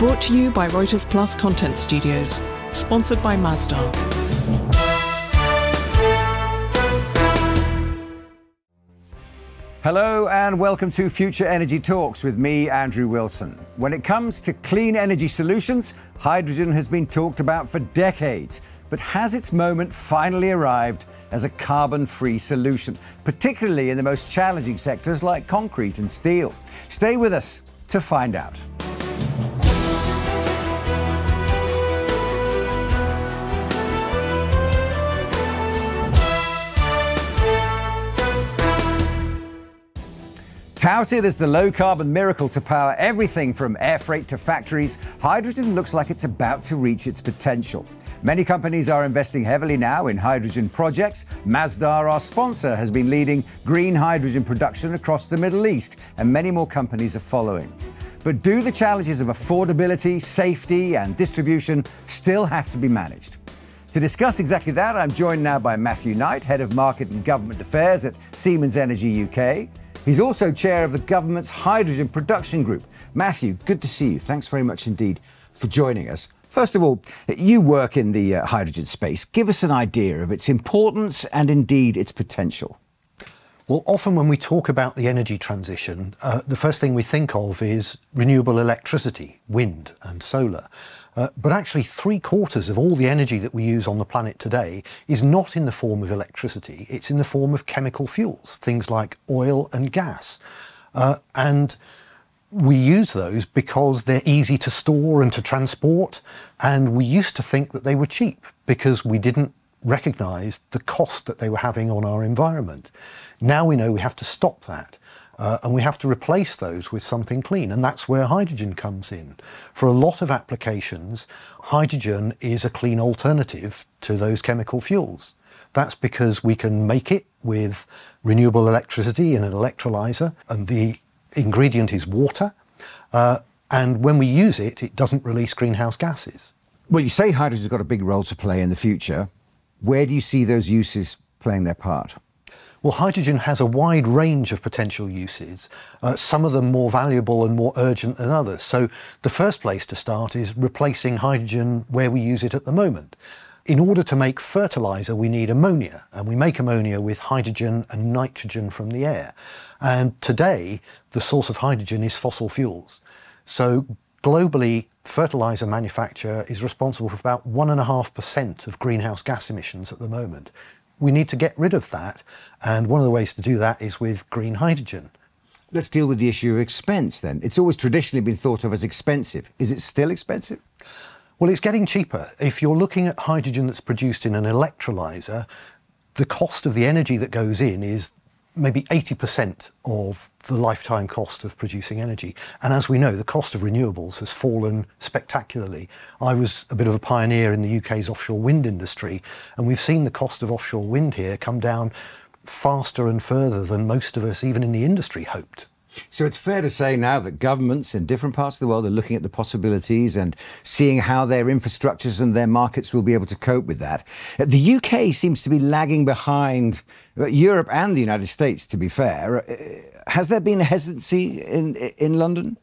Brought to you by Reuters Plus Content Studios. Sponsored by Masdar. Hello and welcome to Future Energy Talks with me, Andrew Wilson. When it comes to clean energy solutions, hydrogen has been talked about for decades. But has its moment finally arrived as a carbon free solution, particularly in the most challenging sectors like concrete and steel? Stay with us to find out. Touted as the low carbon miracle to power everything from air freight to factories, hydrogen looks like it's about to reach its potential. Many companies are investing heavily now in hydrogen projects. Masdar, our sponsor, has been leading green hydrogen production across the Middle East, and many more companies are following. But do the challenges of affordability, safety, and distribution still have to be managed? To discuss exactly that, I'm joined now by Matthew Knight, Head of Market and Government Affairs at Siemens Energy UK. He's also chair of the government's hydrogen production group. Matthew, good to see you. Thanks very much indeed for joining us. First of all, you work in the uh, hydrogen space. Give us an idea of its importance and indeed its potential. Well, often when we talk about the energy transition, uh, the first thing we think of is renewable electricity, wind and solar. Uh, but actually, three quarters of all the energy that we use on the planet today is not in the form of electricity, it's in the form of chemical fuels, things like oil and gas. Uh, and we use those because they're easy to store and to transport. And we used to think that they were cheap because we didn't recognize the cost that they were having on our environment. Now we know we have to stop that. Uh, and we have to replace those with something clean. And that's where hydrogen comes in. For a lot of applications, hydrogen is a clean alternative to those chemical fuels. That's because we can make it with renewable electricity in an electrolyzer, and the ingredient is water. Uh, and when we use it, it doesn't release greenhouse gases. Well, you say hydrogen's got a big role to play in the future. Where do you see those uses playing their part? Well, hydrogen has a wide range of potential uses, uh, some of them more valuable and more urgent than others. So, the first place to start is replacing hydrogen where we use it at the moment. In order to make fertilizer, we need ammonia, and we make ammonia with hydrogen and nitrogen from the air. And today, the source of hydrogen is fossil fuels. So, globally, fertilizer manufacture is responsible for about 1.5% of greenhouse gas emissions at the moment we need to get rid of that. And one of the ways to do that is with green hydrogen. Let's deal with the issue of expense then. It's always traditionally been thought of as expensive. Is it still expensive? Well, it's getting cheaper. If you're looking at hydrogen that's produced in an electrolyzer, the cost of the energy that goes in is maybe 80% of the lifetime cost of producing energy. And as we know, the cost of renewables has fallen spectacularly. I was a bit of a pioneer in the UK's offshore wind industry, and we've seen the cost of offshore wind here come down faster and further than most of us, even in the industry, hoped. So it's fair to say now that governments in different parts of the world are looking at the possibilities and seeing how their infrastructures and their markets will be able to cope with that. The UK seems to be lagging behind uh, Europe and the United States, to be fair. Uh, has there been a hesitancy in, in London?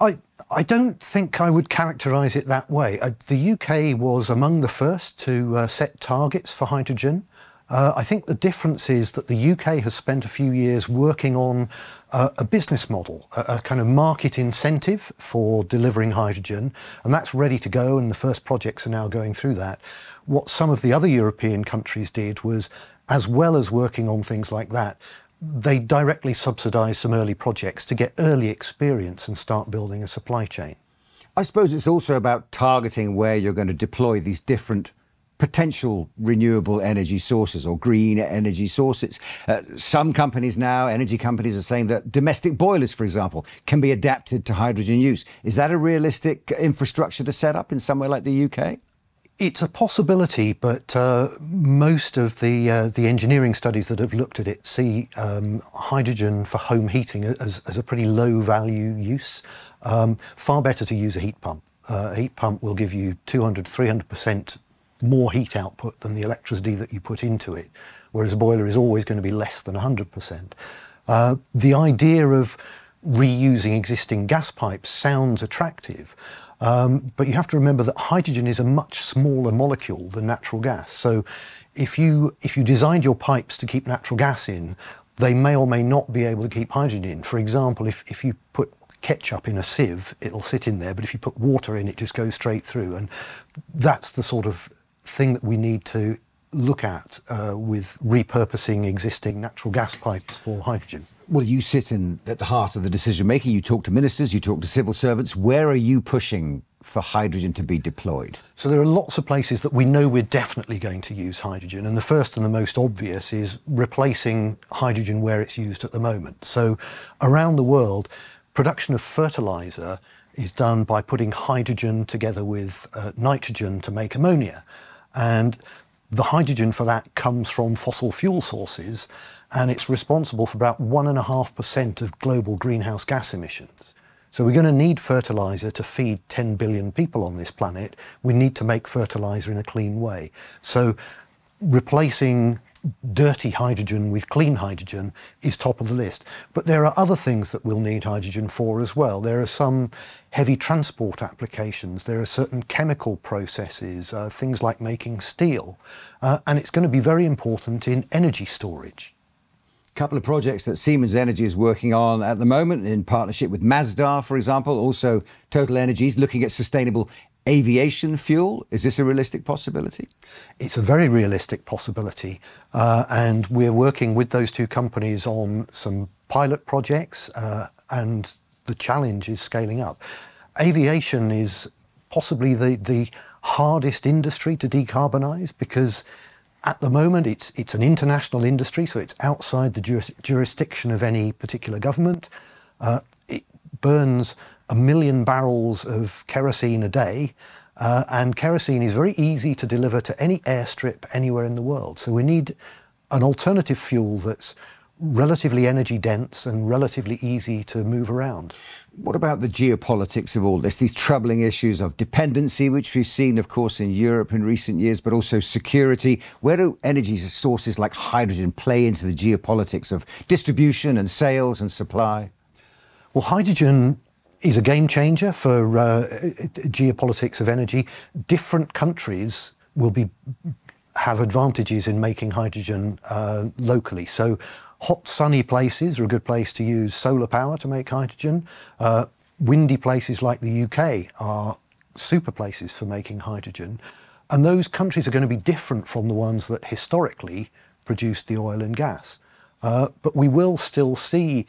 I, I don't think I would characterise it that way. Uh, the UK was among the first to uh, set targets for hydrogen. Uh, I think the difference is that the UK has spent a few years working on uh, a business model, a, a, kind of market incentive for delivering hydrogen, and that's ready to go, and the first projects are now going through that. What some of the other European countries did was, as well as working on things like that, they directly subsidised some early projects to get early experience and start building a supply chain. I suppose it's also about targeting where you're going to deploy these different potential renewable energy sources or green energy sources. Uh, some companies now, energy companies, are saying that domestic boilers, for example, can be adapted to hydrogen use. Is that a realistic infrastructure to set up in somewhere like the UK? It's a possibility, but uh, most of the uh, the engineering studies that have looked at it see um, hydrogen for home heating as, as, a pretty low value use. Um, far better to use a heat pump. Uh, a heat pump will give you 200, 300 percent more heat output than the electricity that you put into it, whereas a boiler is always going to be less than 100%. Uh, the idea of reusing existing gas pipes sounds attractive, Um, but you have to remember that hydrogen is a much smaller molecule than natural gas. So if you, if you designed your pipes to keep natural gas in, they may or may not be able to keep hydrogen in. For example, if, if you put ketchup in a sieve, it'll sit in there, but if you put water in, it just goes straight through. And that's the sort of thing that we need to look at uh, with repurposing existing natural gas pipes for hydrogen. Well, you sit in at the heart of the decision making. You talk to ministers, you talk to civil servants. Where are you pushing for hydrogen to be deployed? So there are lots of places that we know we're definitely going to use hydrogen, and the first and the most obvious is replacing hydrogen where it's used at the moment. So around the world, production of fertilizer is done by putting hydrogen together with uh, nitrogen to make ammonia. And the hydrogen for that comes from fossil fuel sources, and it's responsible for about 1.5% of global greenhouse gas emissions. So we're going to need fertilizer to feed 10 billion people on this planet. We need to make fertilizer in a clean way. So replacing dirty hydrogen with clean hydrogen is top of the list. But there are other things that we'll need hydrogen for as well. There are some heavy transport applications, there are certain chemical processes, uh, things like making steel, uh, and it's going to be very important in energy storage. A couple of projects that Siemens Energy is working on at the moment in partnership with Masdar, for example, also Total Energies looking at sustainable aviation fuel. Is this a realistic possibility? It's a very realistic possibility. Uh, and we're working with those two companies on some pilot projects, uh, and the challenge is scaling up. Aviation is possibly the, the hardest industry to decarbonise because at the moment it's, it's an international industry, so it's outside the juris jurisdiction of any particular government. Uh, it burns a million barrels of kerosene a day. Uh, and kerosene is very easy to deliver to any airstrip anywhere in the world. So we need an alternative fuel that's relatively energy dense and relatively easy to move around. What about the geopolitics of all this? These troubling issues of dependency, which we've seen, of course, in Europe in recent years, but also security. Where do energy sources like hydrogen play into the geopolitics of distribution and sales and supply? Well, hydrogen is a game changer for uh, geopolitics of energy. Different countries will be have advantages in making hydrogen uh, locally. So, hot, sunny places are a good place to use solar power to make hydrogen. Uh, windy places like the UK are super places for making hydrogen. And those countries are going to be different from the ones that historically produced the oil and gas. Uh, but we will still see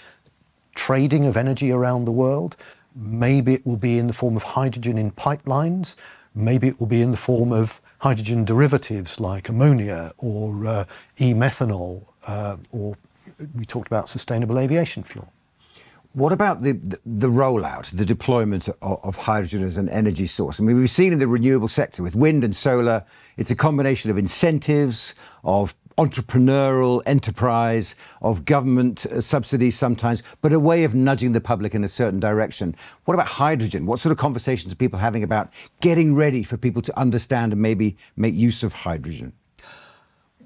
trading of energy around the world. Maybe it will be in the form of hydrogen in pipelines. Maybe it will be in the form of hydrogen derivatives like ammonia or uh, e-methanol, uh, or we talked about sustainable aviation fuel. What about the, the, rollout, the deployment of, of, hydrogen as an energy source? I mean, we've seen in the renewable sector with wind and solar, it's a combination of incentives, of entrepreneurial enterprise, of government uh, subsidies sometimes, but a way of nudging the public in a certain direction. What about hydrogen? What sort of conversations are people having about getting ready for people to understand and maybe make use of hydrogen?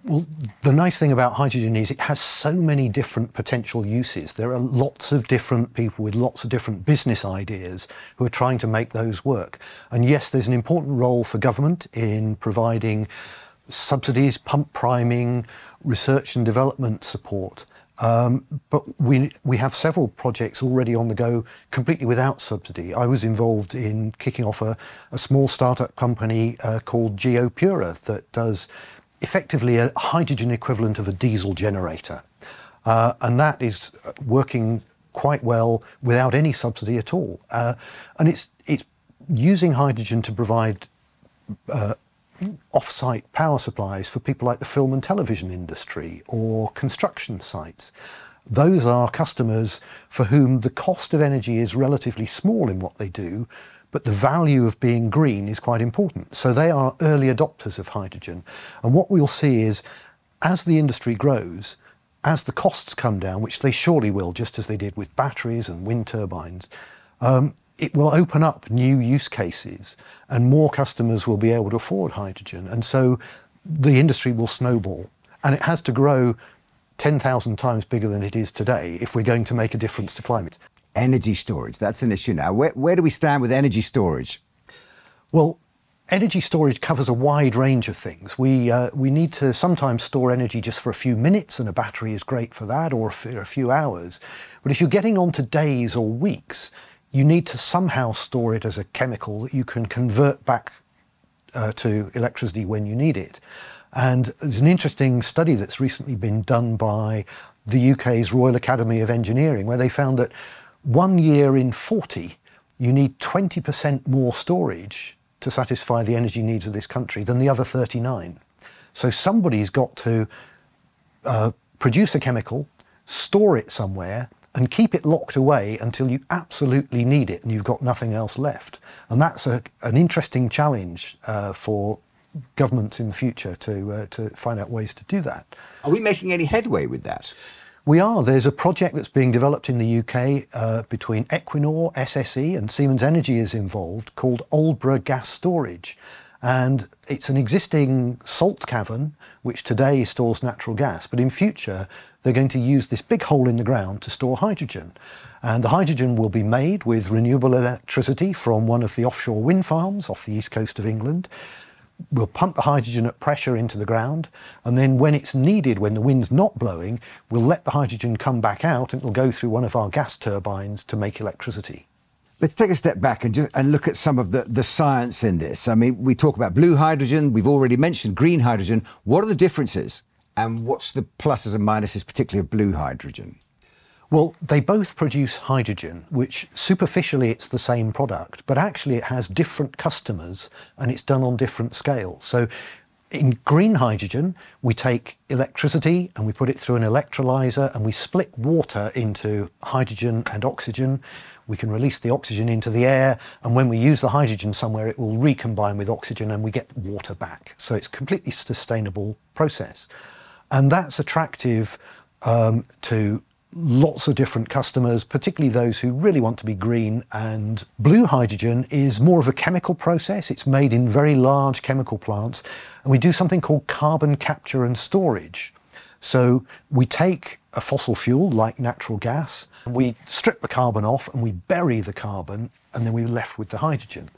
Well, the nice thing about hydrogen is it has so many different potential uses. There are lots of different people with lots of different business ideas who are trying to make those work. And yes, there's an important role for government in providing subsidies, pump priming, research and development support. Um, but we, we have several projects already on the go completely without subsidy. I was involved in kicking off a, a small startup company uh, called GeoPura that does effectively a hydrogen equivalent of a diesel generator. Uh, and that is working quite well without any subsidy at all. Uh, and it's, it's using hydrogen to provide uh, off-site power supplies for people like the film and television industry or construction sites. Those are customers for whom the cost of energy is relatively small in what they do, but the value of being green is quite important. So they are early adopters of hydrogen. And what we'll see is as the industry grows, as the costs come down, which they surely will, just as they did with batteries and wind turbines, um, it will open up new use cases and more customers will be able to afford hydrogen. And so the industry will snowball. And it has to grow 10,000 times bigger than it is today if we're going to make a difference to climate. Energy storage, that's an issue now. Where, where do we stand with energy storage? Well, energy storage covers a wide range of things. We, uh, we need to sometimes store energy just for a few minutes, and a battery is great for that, or for a few hours. But if you're getting on to days or weeks, you need to somehow store it as a chemical that you can convert back uh, to electricity when you need it. And there's an interesting study that's recently been done by the UK's Royal Academy of Engineering, where they found that one year in 40, you need 20% more storage to satisfy the energy needs of this country than the other 39. So somebody's got to uh, produce a chemical, store it somewhere, and keep it locked away until you absolutely need it and you've got nothing else left. And that's a, an interesting challenge uh, for governments in the future to, uh, to find out ways to do that. Are we making any headway with that? We are. There's a project that's being developed in the UK uh, between Equinor, SSE, and Siemens Energy is involved called Aldbrough Gas Storage. And it's an existing salt cavern which today stores natural gas, but in future they're going to use this big hole in the ground to store hydrogen. And the hydrogen will be made with renewable electricity from one of the offshore wind farms off the east coast of England. We'll pump the hydrogen at pressure into the ground, and then when it's needed, when the wind's not blowing, we'll let the hydrogen come back out and it'll go through one of our gas turbines to make electricity. Let's take a step back and, and look at some of the, the science in this. I mean, we talk about blue hydrogen, we've already mentioned green hydrogen. What are the differences? And what's the pluses and minuses, particularly of blue hydrogen? Well, they both produce hydrogen, which superficially it's the same product, but actually it has different customers and it's done on different scales. So in green hydrogen, we take electricity and we put it through an electrolyzer and we split water into hydrogen and oxygen. We can release the oxygen into the air, and when we use the hydrogen somewhere, it will recombine with oxygen and we get water back. So it's a completely sustainable process. And that's attractive um, to lots of different customers, particularly those who really want to be green. And blue hydrogen is more of a chemical process. It's made in very large chemical plants. And we do something called carbon capture and storage. So we take a fossil fuel like natural gas, we strip the carbon off and we bury the carbon, and then we're left with the hydrogen.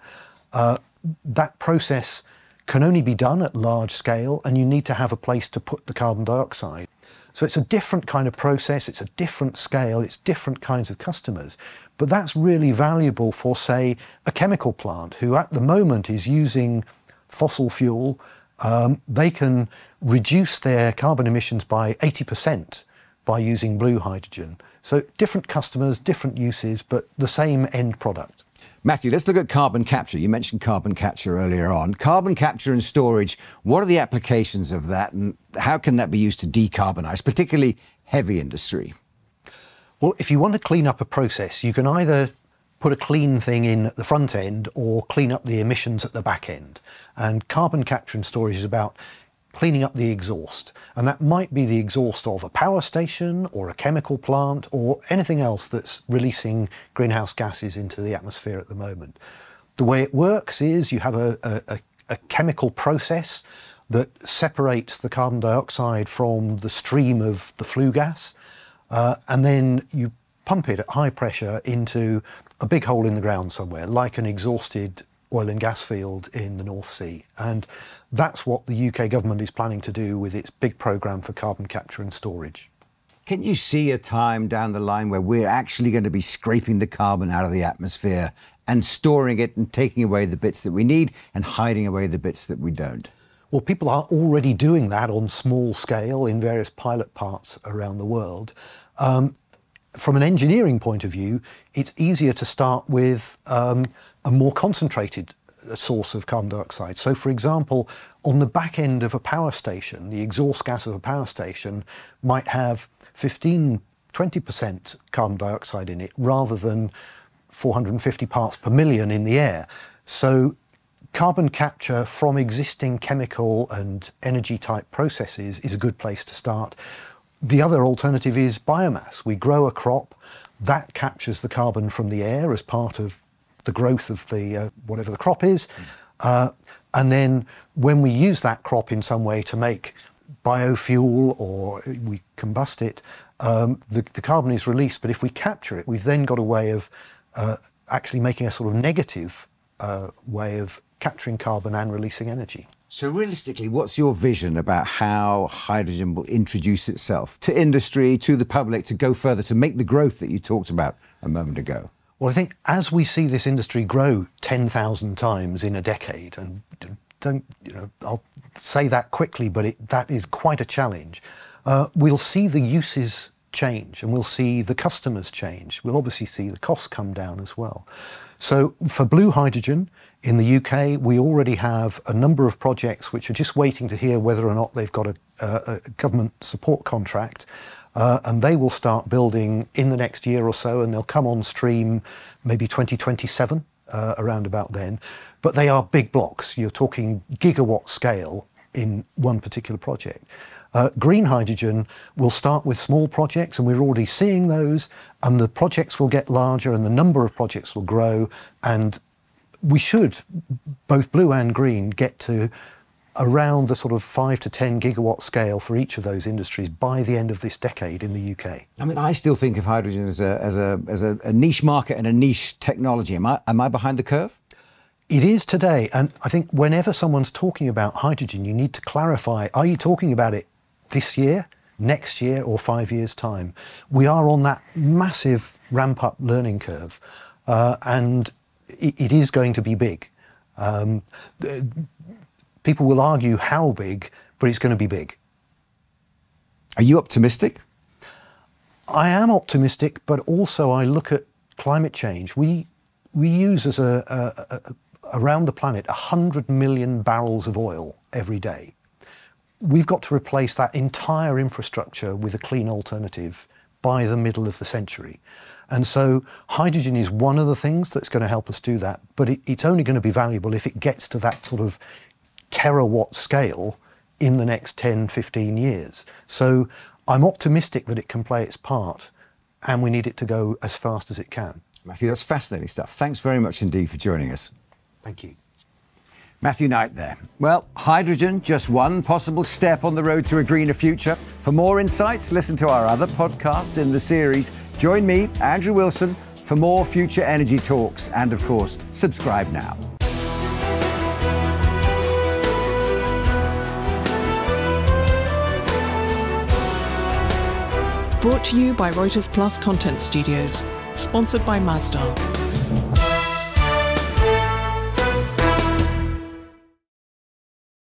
Uh, that process can only be done at large scale, and you need to have a place to put the carbon dioxide. So it's a different kind of process, it's a different scale, it's different kinds of customers. But that's really valuable for, say, a chemical plant who at the moment is using fossil fuel. Um, they can reduce their carbon emissions by 80% by using blue hydrogen. So different customers, different uses, but the same end product. Matthew, let's look at carbon capture. You mentioned carbon capture earlier on. Carbon capture and storage, what are the applications of that and how can that be used to decarbonise, particularly heavy industry? Well, if you want to clean up a process, you can either put a clean thing in at the front end or clean up the emissions at the back end. And carbon capture and storage is about cleaning up the exhaust. And that might be the exhaust of a power station or a chemical plant or anything else that's releasing greenhouse gases into the atmosphere at the moment. The way it works is you have a, a, a chemical process that separates the carbon dioxide from the stream of the flue gas, uh, and then you pump it at high pressure into a big hole in the ground somewhere, like an exhausted oil and gas field in the North Sea. And that's what the UK government is planning to do with its big programme for carbon capture and storage. Can you see a time down the line where we're actually going to be scraping the carbon out of the atmosphere and storing it and taking away the bits that we need and hiding away the bits that we don't? Well, people are already doing that on small scale in various pilot parts around the world. Um, from an engineering point of view, it's easier to start with um, a more concentrated source of carbon dioxide. So, for example, on the back end of a power station, the exhaust gas of a power station might have 15, 20% carbon dioxide in it rather than 450 parts per million in the air. So, carbon capture from existing chemical and energy type processes is a good place to start. The other alternative is biomass. We grow a crop that captures the carbon from the air as part of the growth of the uh, whatever the crop is. Uh, and then when we use that crop in some way to make biofuel or we combust it, um, the, the, carbon is released. But if we capture it, we've then got a way of uh, actually making a sort of negative uh, way of capturing carbon and releasing energy. So, realistically, what's your vision about how hydrogen will introduce itself to industry, to the public, to go further, to make the growth that you talked about a moment ago? Well, I think as we see this industry grow 10,000 times in a decade, and don't, you know, I'll say that quickly, but it, that is quite a challenge, uh, we'll see the uses change and we'll see the customers change. We'll obviously see the costs come down as well. So for blue hydrogen in the UK, we already have a number of projects which are just waiting to hear whether or not they've got a, a, a government support contract. Uh, and they will start building in the next year or so, and they'll come on stream maybe 2027, uh, around about then. But they are big blocks. You're talking gigawatt scale in one particular project. Uh, green hydrogen will start with small projects, and we're already seeing those, and the projects will get larger, and the number of projects will grow, and we should, both blue and green, get to around the sort of 5 to 10 gigawatt scale for each of those industries by the end of this decade in the UK. I mean, I still think of hydrogen as a, as a, as a, a niche market and a niche technology. Am I, am I behind the curve? It is today, and I think whenever someone's talking about hydrogen, you need to clarify are you talking about it this year, next year, or five years' time? We are on that massive ramp up learning curve, uh, and it, it is going to be big. Um, people will argue how big, but it's going to be big. Are you optimistic? I am optimistic, but also I look at climate change. We we use as a, a, a around the planet 100 million barrels of oil every day. We've got to replace that entire infrastructure with a clean alternative by the middle of the century. And so hydrogen is one of the things that's going to help us do that, but it, it's only going to be valuable if it gets to that sort of terawatt scale in the next 10, 15 years. So I'm optimistic that it can play its part and we need it to go as fast as it can. Matthew, that's fascinating stuff. Thanks very much indeed for joining us. Thank you. Matthew Knight there. Well, hydrogen, just one possible step on the road to a greener future. For more insights, listen to our other podcasts in the series. Join me, Andrew Wilson, for more future energy talks. And of course, subscribe now. Brought to you by Reuters Plus Content Studios. Sponsored by Masdar.